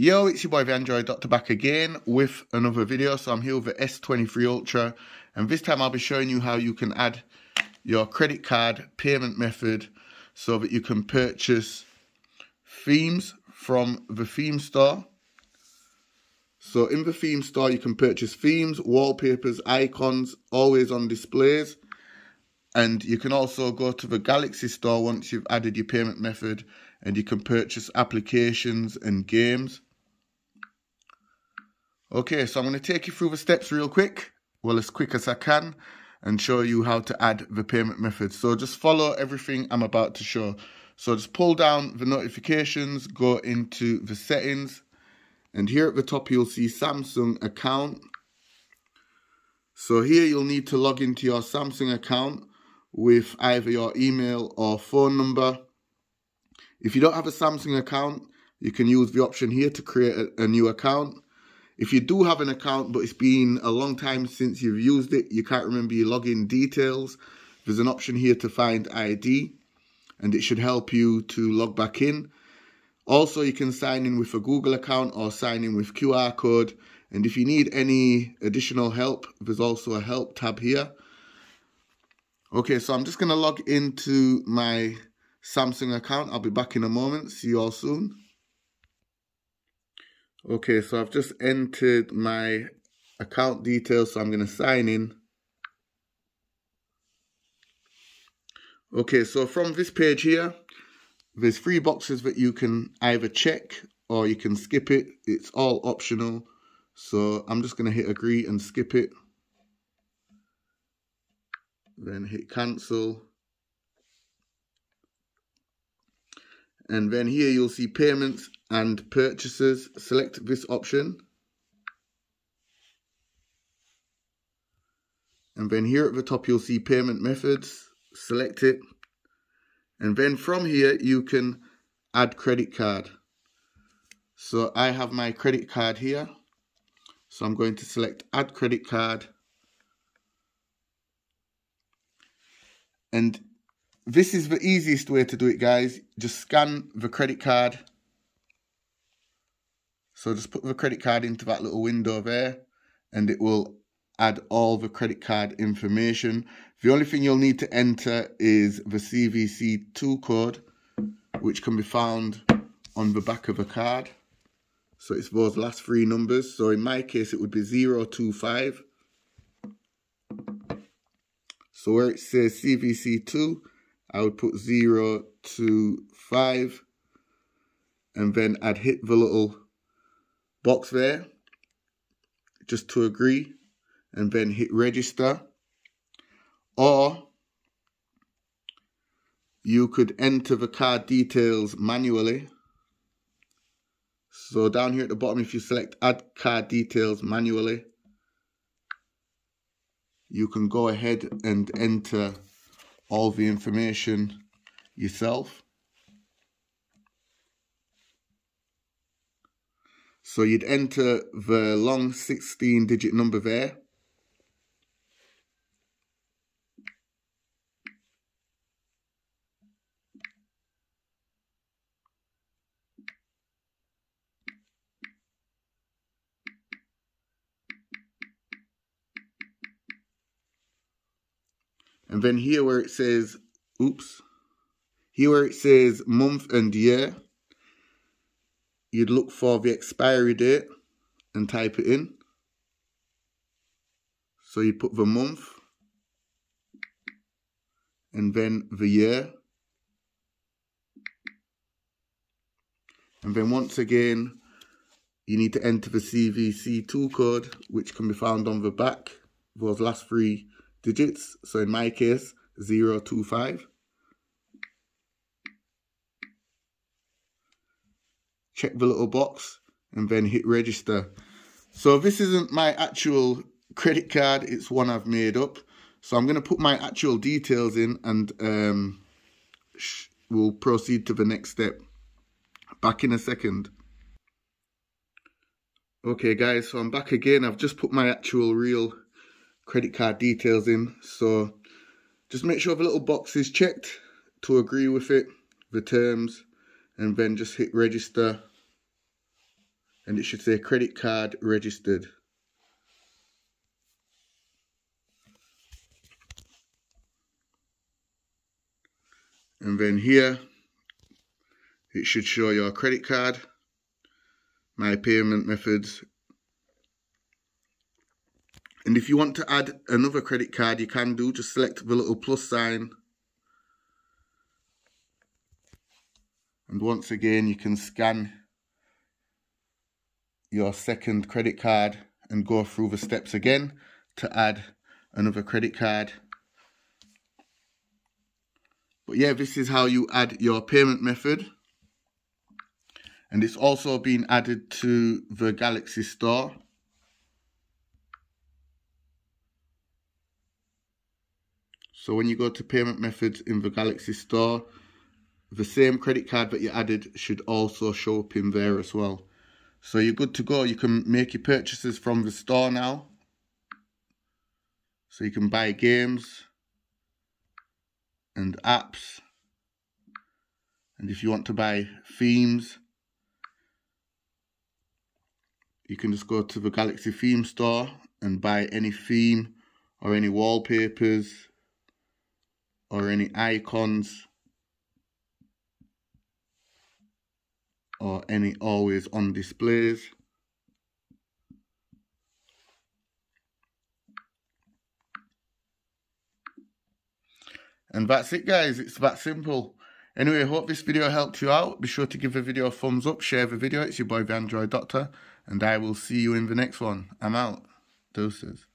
Yo, it's your boy the Android Doctor back again with another video. So I'm here with the S23 Ultra and this time I'll be showing you how you can add your credit card payment method so that you can purchase themes from the theme store. So in the theme store you can purchase themes, wallpapers, icons, always on displays. And you can also go to the Galaxy store once you've added your payment method and you can purchase applications and games. Okay, so I'm going to take you through the steps real quick, well as quick as I can, and show you how to add the payment method. So just follow everything I'm about to show. So just pull down the notifications, go into the settings, and here at the top you'll see Samsung account. So here you'll need to log into your Samsung account with either your email or phone number. If you don't have a Samsung account, you can use the option here to create a, a, new account. If you do have an account, but it's been a long time since you've used it, you can't remember your login details, there's an option here to find ID, and it should help you to log back in. Also, you can sign in with a Google account or sign in with QR code. And if you need any additional help, there's also a help tab here. Okay, so I'm just going to log into my Samsung account. I'll be back in a moment. See you all soon. Okay, so I've just entered my account details, so I'm going to sign in. Okay, so from this page here, there's three boxes that you can either check or you can skip it. It's all optional. So I'm just going to hit agree and skip it. Then hit cancel. and then here you'll see payments and purchases select this option. And then here at the top you'll see payment methods. Select it. And then from here you can add credit card. So I have my credit card here. So I'm going to select add credit card. And this is the easiest way to do it, guys. Just scan the credit card. So just put the credit card into that little window there and it will add all the credit card information. The only thing you'll need to enter is the CVC2 code, which can be found on the back of a card. So it's those last three numbers. So in my case, it would be 025. So where it says CVC2, I would put 0 to 5 and then I'd hit the little box there just to agree and then hit register or you could enter the card details manually so down here at the bottom if you select add card details manually you can go ahead and enter all the information yourself. So you'd enter the long 16 digit number there. And then here where it says, oops, here where it says month and year, you'd look for the expiry date and type it in. So you put the month and then the year. And then once again, you need to enter the CVC2 code, which can be found on the back, those last three digits. So in my case, 025. Check the little box and then hit register. So this isn't my actual credit card, it's one I've made up. So I'm going to put my actual details in and um, we'll proceed to the next step. Back in a second. Okay guys, so I'm back again. I've just put my actual real credit card details in. So just make sure the little box is checked to agree with it, the terms, and then just hit register. And it should say credit card registered. And then here, it should show your credit card, my payment methods. And if you want to add another credit card, you can do, just select the little plus sign. And once again, you can scan your second credit card and go through the steps again to add another credit card. But yeah, this is how you add your payment method. And it's also been added to the Galaxy Store. So when you go to payment methods in the Galaxy Store, the same credit card that you added should also show up in there as well. So you're good to go. You can make your purchases from the store now. So you can buy games and apps. And if you want to buy themes, you can just go to the Galaxy Theme Store and buy any theme or any wallpapers or any icons or any always on displays. And that's it guys, it's that simple. Anyway, hope this video helped you out. Be sure to give the video a thumbs up, share the video. It's your boy the Android Doctor, and I will see you in the next one. I'm out. Doses.